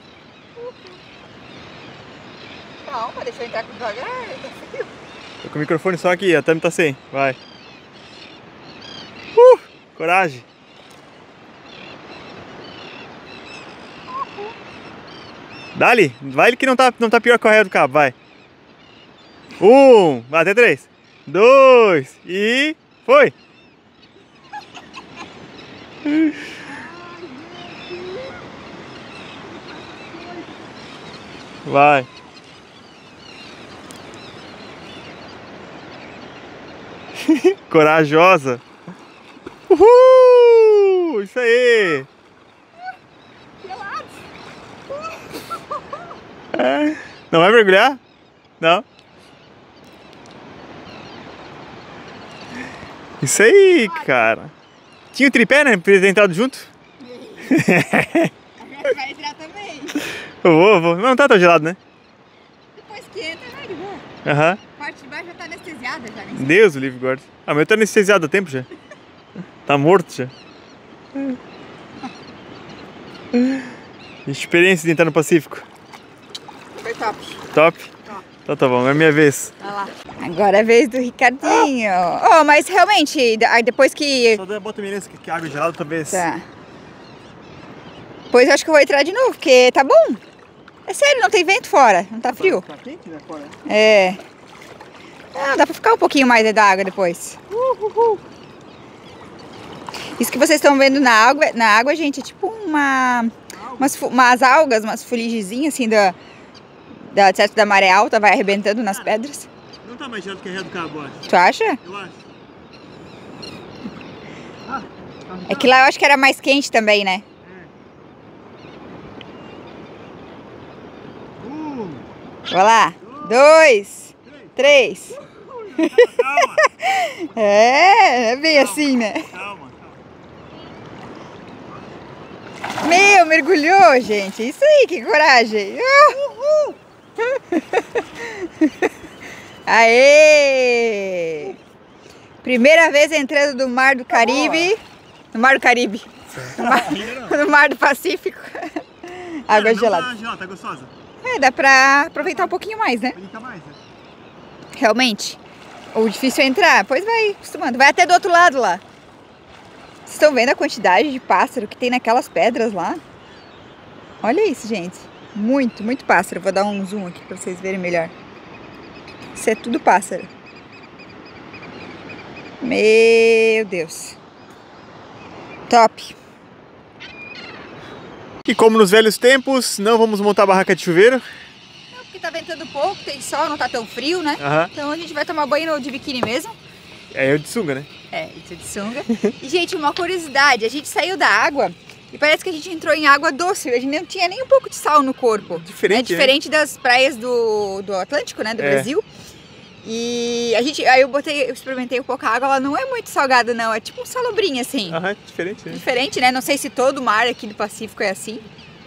Speaker 1: Calma, deixa eu entrar com devagar. Tá.
Speaker 2: Tô com o microfone só aqui, até me tá sem. Vai. Uh! Coragem. Dali, vai que não tá, não tá pior que o Arraial do Cabo, vai. Um, vai até três. Dois e foi. Vai. (laughs) Corajosa. Uhul! Isso aí! É. Não vai mergulhar? Não? Isso aí, cara. Tinha o tripé, né? Pra ter entrado junto? (laughs)
Speaker 1: Vai entrar também.
Speaker 2: Eu vou, vou. Não, não tá tão gelado, né?
Speaker 1: Depois que entra, vai de boa.
Speaker 2: Aham.
Speaker 1: A parte de baixo já tá anestesiada já, né?
Speaker 2: Deus o livre guarda. Ah, mas eu tô anestesiado há tempo já. Tá morto já. (laughs) Experiência de entrar no Pacífico.
Speaker 1: Foi top.
Speaker 2: Top? Então tá bom, é minha vez.
Speaker 1: Lá. Agora é a vez do Ricardinho. Oh, mas realmente, depois que.
Speaker 2: Só bota minha que água é gelada talvez.
Speaker 1: Tá. Depois eu acho que eu vou entrar de novo, porque tá bom. É sério, não tem vento fora, não tá frio.
Speaker 2: Tá quente, né? Fora.
Speaker 1: É. Ah, dá pra ficar um pouquinho mais da água depois. Isso que vocês estão vendo na água, na água, gente, é tipo uma, umas, umas algas, umas fuligezinhas assim da, da, certo, da maré alta, vai arrebentando nas pedras.
Speaker 2: Não tá mais gelado que a Rio do Cabo, acho.
Speaker 1: Tu acha?
Speaker 2: Eu acho.
Speaker 1: É que lá eu acho que era mais quente também, né?
Speaker 2: Um,
Speaker 1: Vai lá. Dois, três.
Speaker 2: calma, (laughs)
Speaker 1: É, é bem assim, né?
Speaker 2: calma, calma.
Speaker 1: Meu, mergulhou, gente. Isso aí, que coragem. Uhul. (laughs) Aê! Primeira vez entrando no Mar do Caribe. No Mar do Caribe. No Mar, (laughs) no mar do Pacífico. Água gelada.
Speaker 2: Tá gelada, tá gostosa?
Speaker 1: É, dá pra aproveitar um pouquinho mais, né?
Speaker 2: Mais, né?
Speaker 1: Realmente. O difícil é entrar. Pois vai acostumando. Vai até do outro lado lá. Vocês estão vendo a quantidade de pássaro que tem naquelas pedras lá? Olha isso, gente. Muito, muito pássaro. Vou dar um zoom aqui pra vocês verem melhor. Isso é tudo pássaro. Meu Deus. Top.
Speaker 2: E como nos velhos tempos, não vamos montar barraca de chuveiro.
Speaker 1: Não, porque tá ventando pouco, tem sol, não tá tão frio, né?
Speaker 2: Aham.
Speaker 1: Então a gente vai tomar banho de biquíni mesmo.
Speaker 2: É eu de sunga, né?
Speaker 1: É, isso é de sunga. (laughs) E, gente, uma curiosidade: a gente saiu da água e parece que a gente entrou em água doce. A gente não tinha nem um pouco de sal no corpo.
Speaker 2: Diferente,
Speaker 1: É diferente das praias do, do Atlântico, né? Do
Speaker 2: É.
Speaker 1: Brasil. E a gente, aí eu botei, eu experimentei um pouco a água, ela não é muito salgada, não. É tipo um salobrinho, assim.
Speaker 2: Aham, diferente, né?
Speaker 1: Diferente, né? Não sei se todo o mar aqui do Pacífico é assim.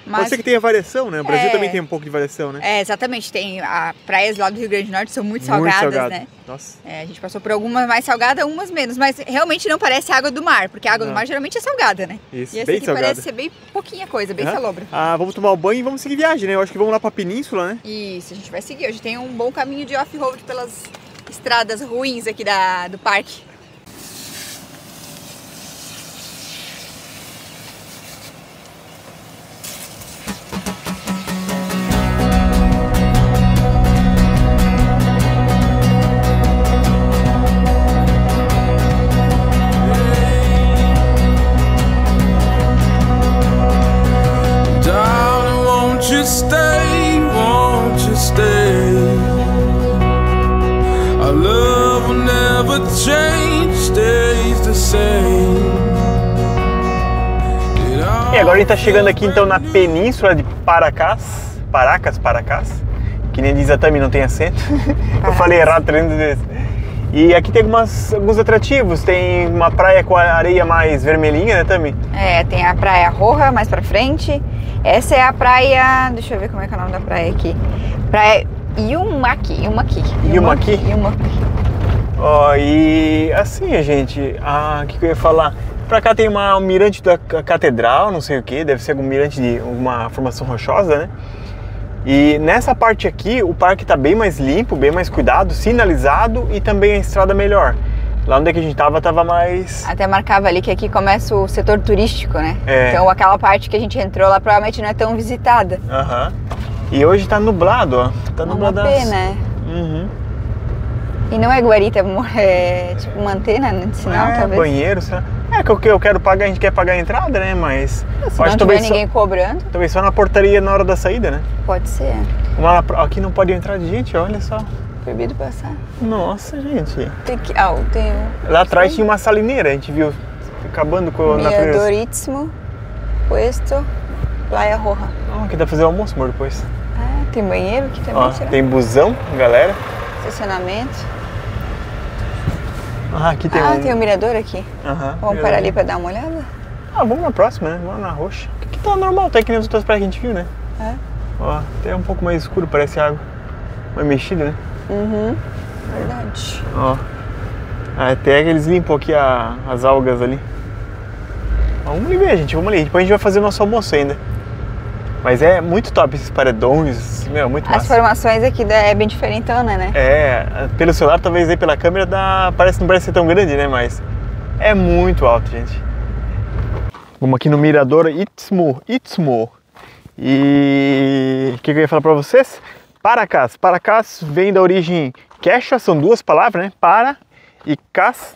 Speaker 2: Pode
Speaker 1: Mas
Speaker 2: ser que tenha variação, né? O Brasil
Speaker 1: É.
Speaker 2: também tem um pouco de variação, né?
Speaker 1: É, exatamente. Tem a praias lá do Rio Grande do Norte são muito salgadas,
Speaker 2: salgado.
Speaker 1: né?
Speaker 2: Nossa.
Speaker 1: É, a gente passou por algumas mais salgadas, umas menos, mas realmente não parece água do mar, porque a água
Speaker 2: Não.
Speaker 1: do mar geralmente é salgada, né?
Speaker 2: Isso,
Speaker 1: e
Speaker 2: bem
Speaker 1: aqui
Speaker 2: salgada.
Speaker 1: parece ser bem pouquinha coisa, bem
Speaker 2: Aham.
Speaker 1: salobra.
Speaker 2: Ah, vamos tomar o banho e vamos seguir viagem, né? Eu acho que vamos lá pra Península, né?
Speaker 1: Isso, a gente vai seguir. Hoje tem um bom caminho de off-road pelas estradas ruins aqui da, do parque.
Speaker 2: Tá chegando aqui então na Península de Paracás. Paracas, Paracás. Que nem diz a Tami, não tem acento. (laughs) Eu falei errado 300 vezes. E aqui tem algumas, alguns atrativos. Tem uma praia com a areia mais vermelhinha, né, Tami?
Speaker 1: É, tem a Praia Roja mais pra frente. Essa é a praia. Deixa eu ver como é que é o nome da praia aqui. Praia Yumaki. Yumaki.
Speaker 2: Yumaki?
Speaker 1: Yumaki.
Speaker 2: Ó, e assim, gente, ah, o que, que eu ia falar? Pra cá tem uma, um mirante da ca- catedral, não sei o que, deve ser algum mirante de uma formação rochosa, né? E nessa parte aqui, o parque tá bem mais limpo, bem mais cuidado, sinalizado e também a estrada melhor. Lá onde é que a gente tava, tava mais.
Speaker 1: Até marcava ali que aqui começa o setor turístico, né?
Speaker 2: É.
Speaker 1: Então aquela parte que a gente entrou lá provavelmente não é tão visitada.
Speaker 2: Aham. E hoje tá nublado, ó. Tá
Speaker 1: uma
Speaker 2: nublado.
Speaker 1: pena, né?
Speaker 2: Uhum.
Speaker 1: E não é guarita, é tipo mantena né, de sinal,
Speaker 2: é,
Speaker 1: talvez.
Speaker 2: banheiro, sei lá. É que o que eu quero pagar, a gente quer pagar a entrada, né? Mas.
Speaker 1: Se não
Speaker 2: acho
Speaker 1: tiver ninguém
Speaker 2: só,
Speaker 1: cobrando,
Speaker 2: talvez só na portaria na hora da saída, né?
Speaker 1: pode ser.
Speaker 2: Vamos lá na- aqui não pode entrar de gente, olha só.
Speaker 1: Proibido passar.
Speaker 2: Nossa, gente.
Speaker 1: Tem que. Ah, tem o
Speaker 2: Lá atrás tinha uma salineira, a gente viu acabando com a natureza.
Speaker 1: Istmo, Puesto, Praia Roja.
Speaker 2: Ah, aqui dá pra fazer almoço, amor, depois.
Speaker 1: Ah, tem banheiro aqui também,
Speaker 2: Ó,
Speaker 1: será?
Speaker 2: tem busão, galera.
Speaker 1: Estacionamento.
Speaker 2: Ah, aqui tem
Speaker 1: ah,
Speaker 2: um...
Speaker 1: tem um mirador aqui.
Speaker 2: Aham,
Speaker 1: Vamos parar ali pra dar uma olhada?
Speaker 2: Ah, vamos na próxima, né? Vamos na roxa. Aqui tá normal, tá que nem as outras praias que a gente viu, né?
Speaker 1: É.
Speaker 2: Ó, até um pouco mais escuro, parece água. Mais mexida, né?
Speaker 1: Uhum. Verdade.
Speaker 2: Ó. Até que eles limpam aqui a- as algas ali. Vamos ali ver, gente. Vamos ali. Depois a gente vai fazer o nosso almoço ainda. Mas é muito top esses paredões. Meu, muito
Speaker 1: As
Speaker 2: massa.
Speaker 1: formações aqui é bem diferentona, né?
Speaker 2: É, pelo celular, talvez aí pela câmera, dá, parece, não parece ser tão grande, né? Mas é muito alto, gente. Vamos aqui no mirador Istmo. Istmo. E o que, que eu ia falar pra vocês? Paracás. Paracás vem da origem Quechua são duas palavras, né? Para e cas.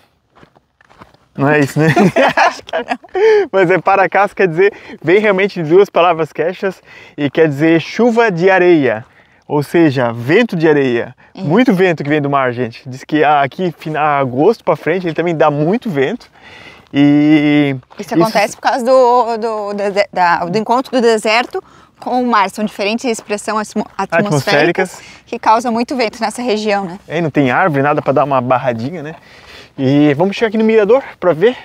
Speaker 2: Não é isso, né? (laughs) (laughs) Acho que não. Mas é para cas quer dizer, vem realmente de duas palavras quechas e quer dizer chuva de areia. Ou seja, vento de areia. Muito vento que vem do mar, gente. Diz que aqui, final, agosto para frente, ele também dá muito vento. E
Speaker 1: Isso acontece por causa do, do, dese- da- do encontro do deserto com o mar. São diferentes expressões atmo- atmosféricas
Speaker 2: Atmosféricas.
Speaker 1: que causam muito vento nessa região, né?
Speaker 2: Aí não tem árvore, nada para dar uma barradinha, né? E vamos chegar aqui no mirador para ver.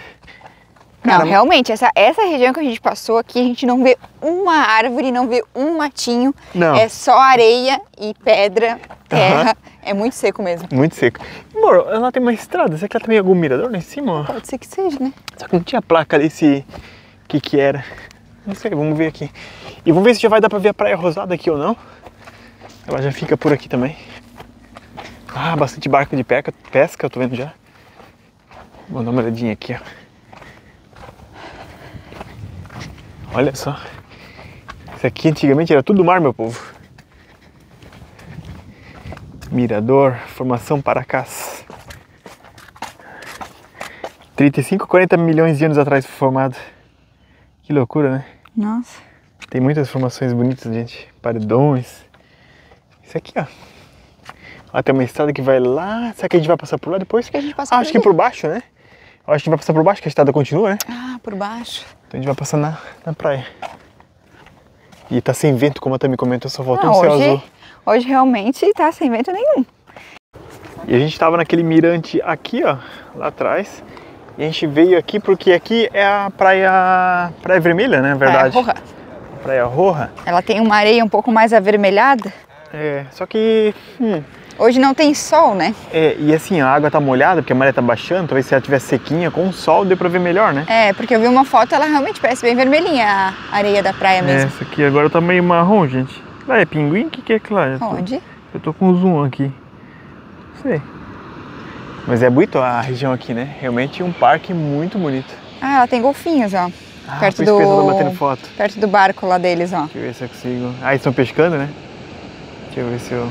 Speaker 2: Cara,
Speaker 1: não, realmente, essa, essa região que a gente passou aqui, a gente não vê uma árvore, não vê um matinho.
Speaker 2: Não.
Speaker 1: É só areia e pedra, terra. É muito seco mesmo.
Speaker 2: Muito seco. Amor, lá tem uma estrada. Será que lá também algum mirador lá em cima?
Speaker 1: Pode ser que seja, né?
Speaker 2: Só que não tinha placa ali se o que que era. Não sei, vamos ver aqui. E vamos ver se já vai dar pra ver a Praia Rosada aqui ou não. Ela já fica por aqui também. Ah, bastante barco de pesca, pesca eu tô vendo já. Vou dar uma olhadinha aqui, ó. Olha só. Isso aqui antigamente era tudo mar, meu povo. Mirador, formação Paracás. 35, 40 milhões de anos atrás foi formado. Que loucura, né?
Speaker 1: Nossa.
Speaker 2: Tem muitas formações bonitas, gente. Paredões. Isso aqui, ó. Ó, tem uma estrada que vai lá. Será que a gente vai passar por lá depois?
Speaker 1: que a gente passa
Speaker 2: ah,
Speaker 1: por
Speaker 2: acho que
Speaker 1: ali.
Speaker 2: por baixo, né? Acho que a gente vai passar por baixo, que a estrada continua, né?
Speaker 1: Ah, por baixo.
Speaker 2: Então a gente vai passar na, na praia. E tá sem vento, como a Tami comentou, só faltou um céu
Speaker 1: hoje,
Speaker 2: azul.
Speaker 1: hoje realmente tá sem vento nenhum.
Speaker 2: E a gente tava naquele mirante aqui, ó, lá atrás. E a gente veio aqui porque aqui é a praia, praia vermelha, né? Na verdade.
Speaker 1: É, Roja.
Speaker 2: Praia Roja.
Speaker 1: Ela tem uma areia um pouco mais avermelhada.
Speaker 2: É, só que. hum,
Speaker 1: Hoje não tem sol, né?
Speaker 2: é, e assim, a água tá molhada, porque a maré tá baixando, talvez se ela estiver sequinha, com o sol dê pra ver melhor, né?
Speaker 1: É, porque eu vi uma foto, ela realmente parece bem vermelhinha a areia da praia
Speaker 2: É,
Speaker 1: mesmo.
Speaker 2: essa aqui agora tá meio marrom, gente. Lá é pinguim? O que, que é aquilo lá? Eu tô-
Speaker 1: Onde?
Speaker 2: Eu tô com zoom aqui. Não sei. Mas é bonito a região aqui, né? Realmente um parque muito bonito.
Speaker 1: Ah, ela tem golfinhos, ó.
Speaker 2: Ah,
Speaker 1: perto do.
Speaker 2: batendo foto.
Speaker 1: Perto do barco lá deles, ó.
Speaker 2: Deixa eu ver se eu consigo. Ah, eles estão pescando, né? Deixa eu ver se eu.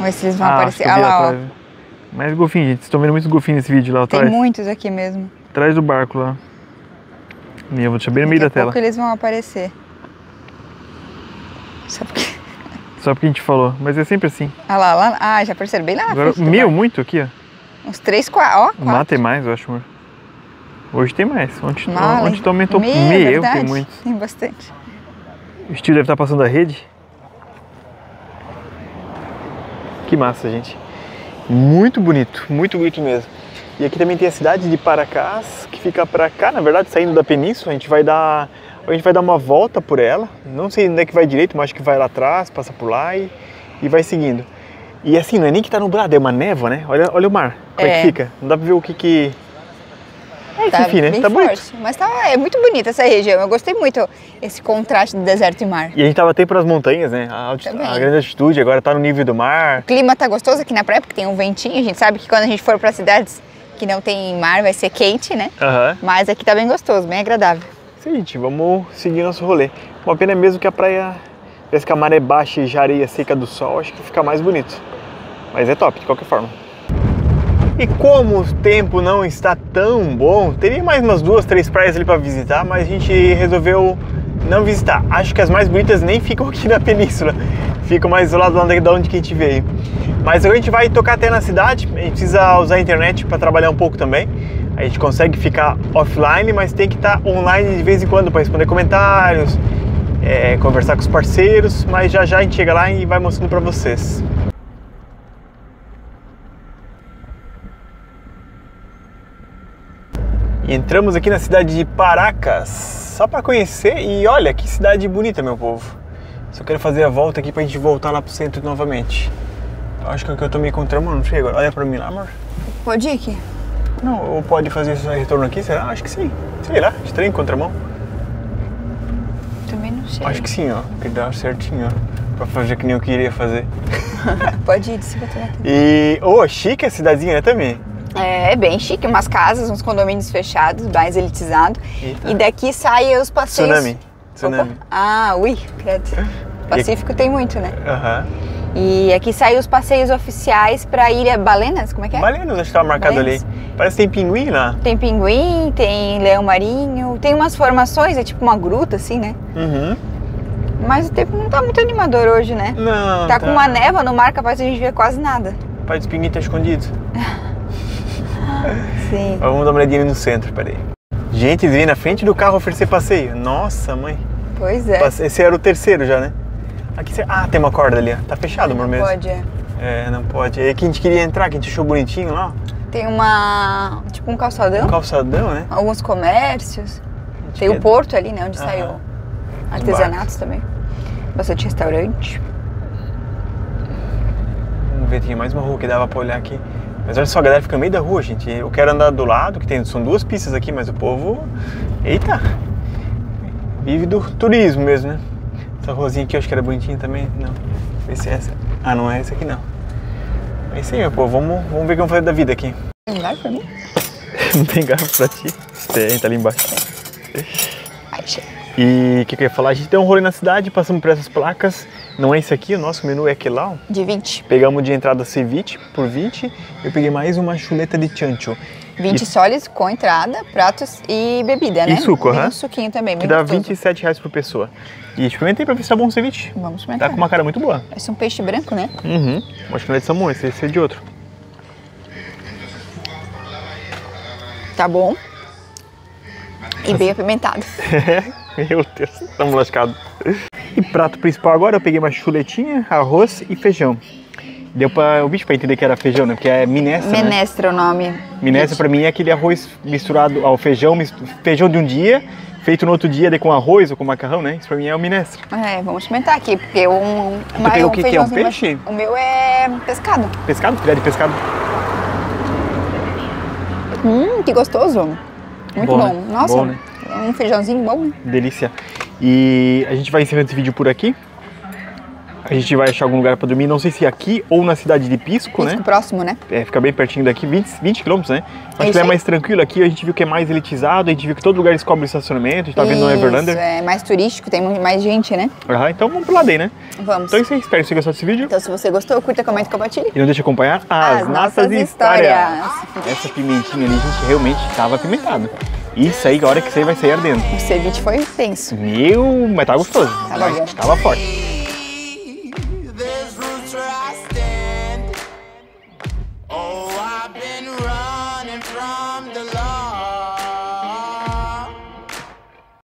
Speaker 1: Vamos ver se eles vão
Speaker 2: ah,
Speaker 1: aparecer. Ah
Speaker 2: vi
Speaker 1: lá, ó.
Speaker 2: Mais golfinhos, gente. Vocês estão vendo muitos golfinhos nesse vídeo lá
Speaker 1: Tem
Speaker 2: atrás.
Speaker 1: muitos aqui mesmo.
Speaker 2: Atrás do barco lá. E eu vou deixar bem no meio
Speaker 1: Daqui
Speaker 2: da tela.
Speaker 1: pouco eles vão aparecer. Só porque.
Speaker 2: Só porque a gente falou. Mas é sempre assim.
Speaker 1: Ah lá, lá. Ah, já perceberam bem lá na
Speaker 2: Agora, meu,
Speaker 1: barco.
Speaker 2: muito aqui, ó.
Speaker 1: Uns três, quatro. Ó,
Speaker 2: Lá
Speaker 1: quatro.
Speaker 2: tem mais, eu acho, amor. Hoje tem mais.
Speaker 1: Mala,
Speaker 2: ontem tu aumentou.
Speaker 1: Meu,
Speaker 2: Meu,
Speaker 1: verdade.
Speaker 2: tem muito.
Speaker 1: Tem bastante.
Speaker 2: O estilo deve estar passando a rede. Que massa, gente. Muito bonito, muito bonito mesmo. E aqui também tem a cidade de Paracás, que fica pra cá, na verdade, saindo da península. A gente vai dar, a gente vai dar uma volta por ela. Não sei onde é que vai direito, mas acho que vai lá atrás, passa por lá e, e vai seguindo. E assim, não é nem que tá nublado, é uma névoa, né? Olha, olha o mar, como é.
Speaker 1: É.
Speaker 2: que fica. Não dá pra ver o que que... É
Speaker 1: Tá
Speaker 2: enfim, né?
Speaker 1: bem
Speaker 2: Tá bonito.
Speaker 1: forte. Mas tá, é muito bonita essa região. Eu gostei muito esse contraste de deserto e mar.
Speaker 2: E a gente tava até pelas montanhas, né? A, alti- a grande altitude, agora tá no nível do mar.
Speaker 1: O clima tá gostoso aqui na praia, porque tem um ventinho. A gente sabe que quando a gente for para cidades que não tem mar, vai ser quente, né?
Speaker 2: Aham.
Speaker 1: Mas aqui tá bem gostoso, bem agradável.
Speaker 2: Seguinte, vamos seguir nosso rolê. Uma pena mesmo que a praia, que a maré baixa e já areia seca do sol, acho que fica mais bonito. Mas é top, de qualquer forma. E como o tempo não está tão bom, teria mais umas duas, três praias ali para visitar, mas a gente resolveu não visitar. Acho que as mais bonitas nem ficam aqui na península, ficam mais do lado da onde que a gente veio. Mas a gente vai tocar até na cidade, a gente precisa usar a internet para trabalhar um pouco também. A gente consegue ficar offline, mas tem que estar online de vez em quando para responder comentários, é, conversar com os parceiros, mas já já a gente chega lá e vai mostrando para vocês. E entramos aqui na cidade de Paracas, só para conhecer e olha que cidade bonita, meu povo. Só quero fazer a volta aqui pra gente voltar lá pro centro novamente. Acho que é o que eu tô meio contramão, não sei agora. Olha pra mim lá, amor.
Speaker 1: Pode ir aqui.
Speaker 2: Não, ou pode fazer esse retorno aqui, será? Acho que sim. Sei lá, estranho contramão.
Speaker 1: Também não sei.
Speaker 2: Acho que sim, ó. Que dá certinho, ó. Pra fazer que nem eu queria fazer. (laughs)
Speaker 1: Pode ir, de se bater lá.
Speaker 2: E, ô, chique a cidadezinha, né, também?
Speaker 1: É, é bem chique, umas casas, uns condomínios fechados, mais elitizado.
Speaker 2: Eita.
Speaker 1: E daqui saem os passeios.
Speaker 2: Tsunami. Tsunami.
Speaker 1: Opa. Ah, ui, credo. Pacífico tem muito, né?
Speaker 2: Aham.
Speaker 1: E aqui saiu os passeios oficiais pra Ilha Balenas, como é que é?
Speaker 2: Balenas, acho que tava marcado
Speaker 1: Balenas.
Speaker 2: ali. Parece que tem pinguim lá.
Speaker 1: Tem pinguim, tem leão marinho, tem umas formações, é tipo uma gruta assim, né?
Speaker 2: Uhum.
Speaker 1: Mas o tempo não tá muito animador hoje, né?
Speaker 2: Não.
Speaker 1: Tá com uma névoa no mar, capaz de a gente ver quase nada.
Speaker 2: Pai dos pinguins tá escondido. (laughs)
Speaker 1: Sim.
Speaker 2: Vamos dar uma olhadinha ali no centro, peraí. Gente, vêm na frente do carro oferecer passeio. Nossa, mãe.
Speaker 1: Pois é.
Speaker 2: Esse era o terceiro já, né? Aqui, você- ah, tem uma corda ali, ó. Tá fechado, amor mesmo.
Speaker 1: Pode, é.
Speaker 2: É, não pode. É que a gente queria entrar, que a gente achou bonitinho lá.
Speaker 1: Tem uma. tipo um calçadão,
Speaker 2: Um calçadão, né?
Speaker 1: alguns comércios. Tem o
Speaker 2: quer-
Speaker 1: porto ali, né? Onde sai
Speaker 2: Aham.
Speaker 1: o artesanatos também. Bastante restaurante.
Speaker 2: Vamos ver, tinha mais uma rua que dava pra olhar aqui. Mas olha só, a galera fica no meio da rua, gente. Eu quero andar do lado, que tem, são duas pistas aqui, mas o povo. Eita! Vive do turismo mesmo, né? Essa ruazinha aqui eu acho que era bonitinha também. Não. Vê se é essa. Ah, não é essa aqui não. É isso aí, meu povo. Vamos, vamos ver o que vamos fazer da vida aqui.
Speaker 1: Tem lugar pra mim? (laughs)
Speaker 2: Não tem garfo pra ti? Tem, tá ali embaixo.
Speaker 1: Ai, chega.
Speaker 2: E o que, que eu ia falar? A gente deu um rolê na cidade, passamos por essas placas. Não é esse aqui, o nosso menu é aquele lá. ó.
Speaker 1: De 20.
Speaker 2: Pegamos de entrada ceviche por 20. Eu peguei mais uma chuleta de chancho.
Speaker 1: 20 soles com entrada, pratos e bebida, né?
Speaker 2: E suco, aham.
Speaker 1: um suquinho também,
Speaker 2: Que dá
Speaker 1: gostoso.
Speaker 2: 27 reais por pessoa. E experimentei pra ver se tá bom o ceviche.
Speaker 1: Vamos
Speaker 2: Tá
Speaker 1: experimentar.
Speaker 2: com uma cara muito boa.
Speaker 1: Esse é um peixe branco, né?
Speaker 2: Uhum. Acho que não é de salmão, esse, esse é de outro.
Speaker 1: Tá bom. E bem apimentado. (laughs)
Speaker 2: Meu Deus, estamos lascados. E prato principal agora, eu peguei uma chuletinha, arroz e feijão. Deu pra, o bicho pra entender que era feijão, né? Porque é minestra, né?
Speaker 1: Menestra é o nome.
Speaker 2: Minestra pra mim é aquele arroz misturado ao feijão, feijão de um dia, feito no outro dia com arroz ou com macarrão, né? Isso pra mim é o minestra.
Speaker 1: É, vamos experimentar aqui, porque um, uma,
Speaker 2: pegou o que que é? Um peixe?
Speaker 1: mais- O meu é pescado.
Speaker 2: Pescado? Filé de pescado?
Speaker 1: Hum, que gostoso. Muito
Speaker 2: Bom,
Speaker 1: bom.
Speaker 2: né?
Speaker 1: Nossa,
Speaker 2: Bom, né?
Speaker 1: um feijãozinho bom, né?
Speaker 2: Delícia. E a gente vai encerrando esse vídeo por aqui. A gente vai achar algum lugar pra dormir, não sei se aqui ou na cidade de Pisco, né?
Speaker 1: Pisco próximo, né?
Speaker 2: É, fica bem pertinho daqui, 20, 20 quilômetros, né? Acho
Speaker 1: isso
Speaker 2: que é mais tranquilo aqui, a gente viu que é mais elitizado, a gente viu que todo lugar eles cobram estacionamento, a gente tá vendo no
Speaker 1: Isso,
Speaker 2: Everlander.
Speaker 1: é mais turístico, tem mais gente, né?
Speaker 2: Aham, então vamos pro lado aí, né?
Speaker 1: Vamos.
Speaker 2: Então é isso aí, espero que você gostou desse vídeo.
Speaker 1: Então, se você gostou, curta, comenta e compartilhe.
Speaker 2: E não deixe de acompanhar as,
Speaker 1: As
Speaker 2: nossas,
Speaker 1: nossas
Speaker 2: histórias.
Speaker 1: histórias.
Speaker 2: Essa pimentinha ali, gente, realmente tava apimentado. Isso aí, a hora que você vai sair ardendo.
Speaker 1: O ceviche foi tenso.
Speaker 2: Meu, mas tá gostoso.
Speaker 1: Tava bom.
Speaker 2: Tava forte.